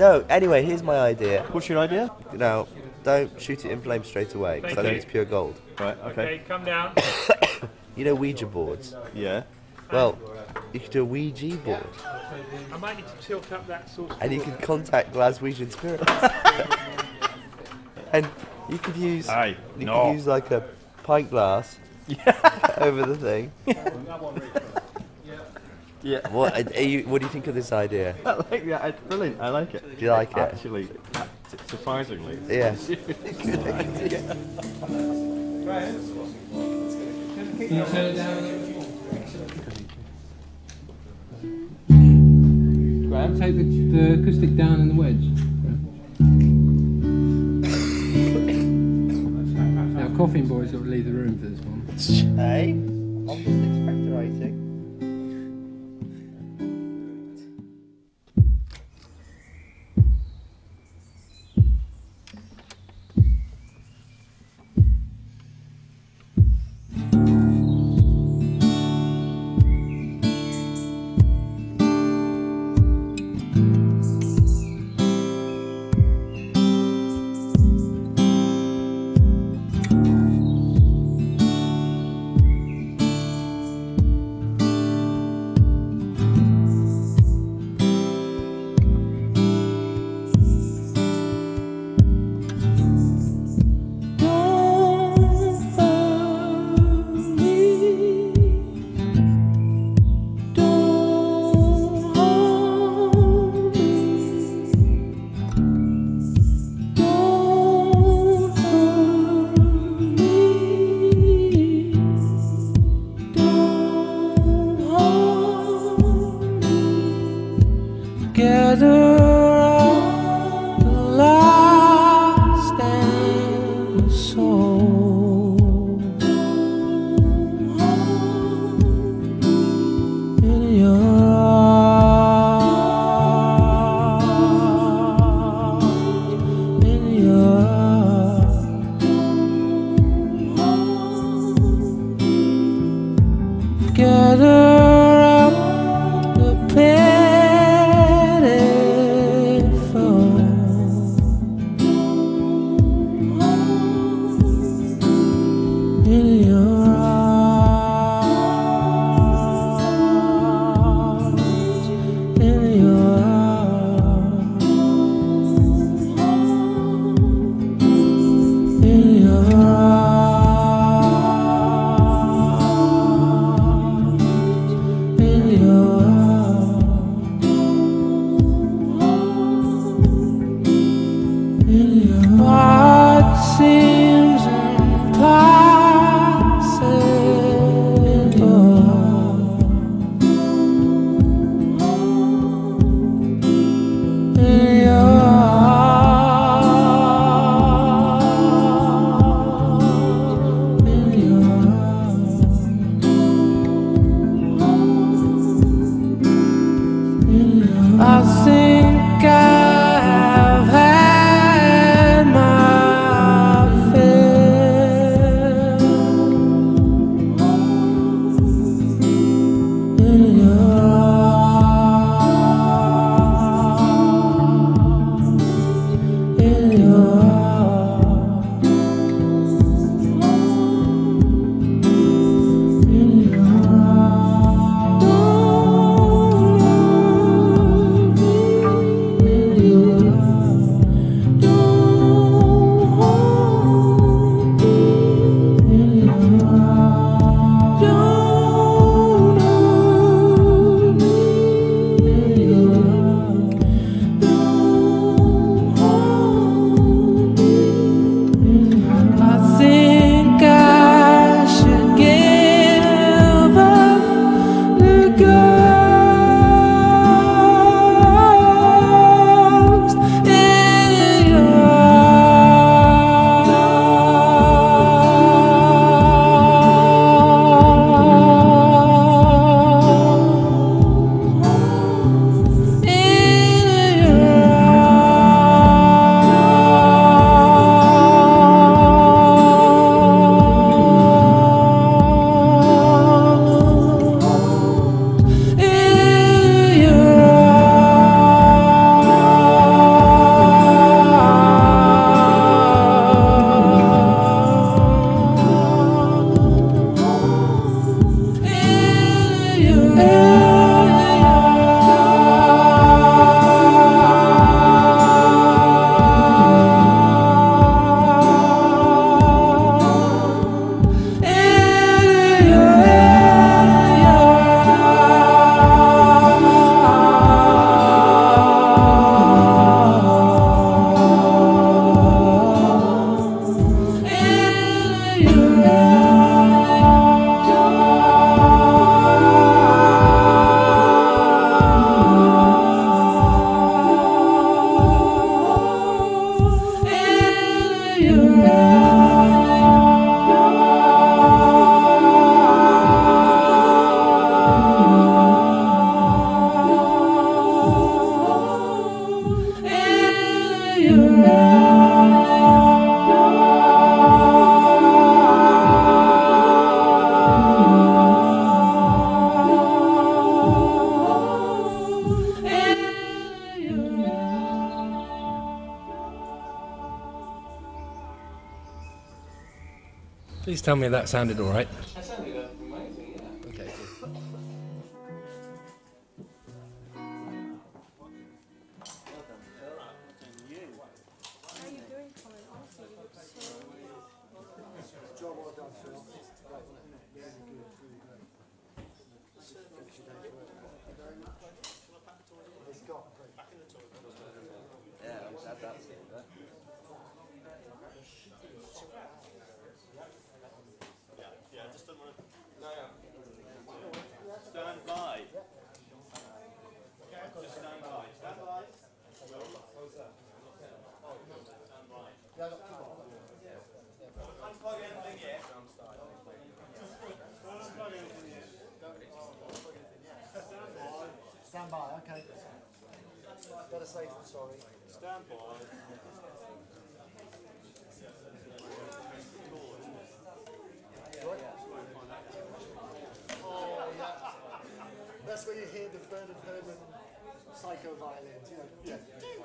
No, anyway, here's my idea. What's your idea? Now, don't shoot it in flames straight away, because I Thank think it's pure gold. Right. Okay, Okay. come down. You know Ouija boards? Yeah. Well, you could do a Ouija board, I might need to tilt up that sauce. and you could contact Glaswegian spirits. and you could use Aye. you No. could use like a pint glass over the thing. Yeah. What are you, What do you think of this idea? I like that. It's brilliant. I like it. Do you like it? Actually, surprisingly. Yeah. Can you turn it down? Graham, take the, the acoustic down in the wedge. now, Coffin Boy's got leave the room for this one. Hey, I'm just expectorating. Gather up the lost and the soul in your arms, in your arms. Gather you. Please tell me that sounded all right. That sounded uh, amazing, yeah. Okay. Good. You doing, Colin? Honestly, you look so... Stand by. Just stand by. Stand by. Unplug anything yet. Stand by, okay. Better safe sorry. Stand by. Oh. That's where you hear the Bernard Herrmann psycho violins, you know. Yeah.